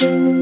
Get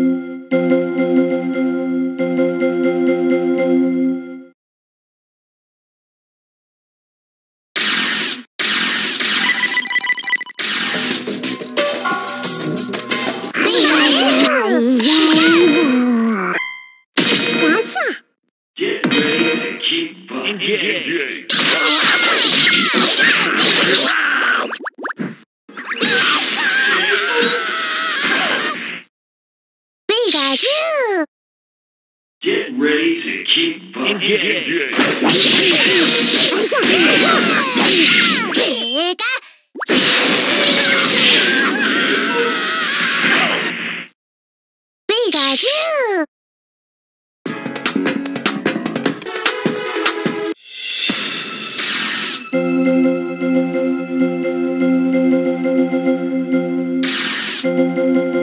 Engage. Engage. 10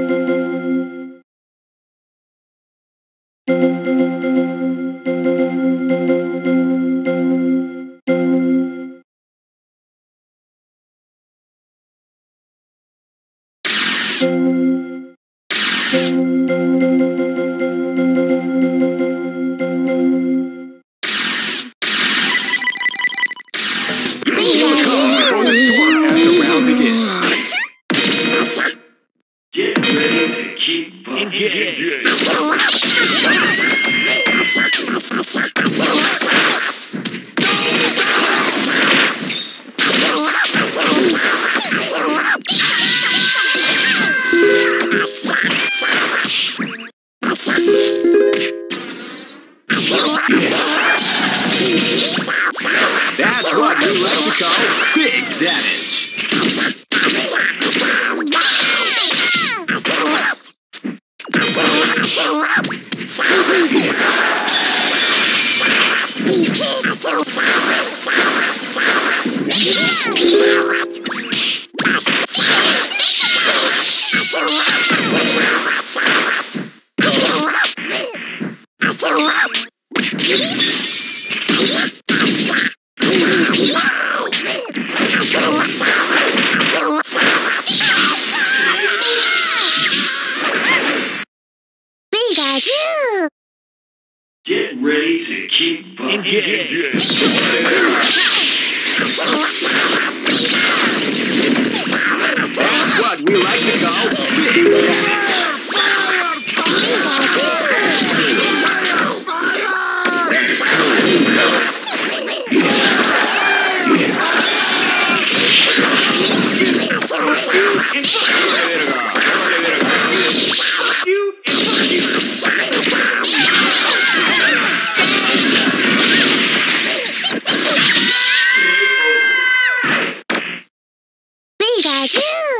keep fucking. Engage. As the round begins. Get ready to keep fucking. Engage. That's what we like to call big daddy. Get ready to keep fucking. Engage. That's what we like to call big. magic.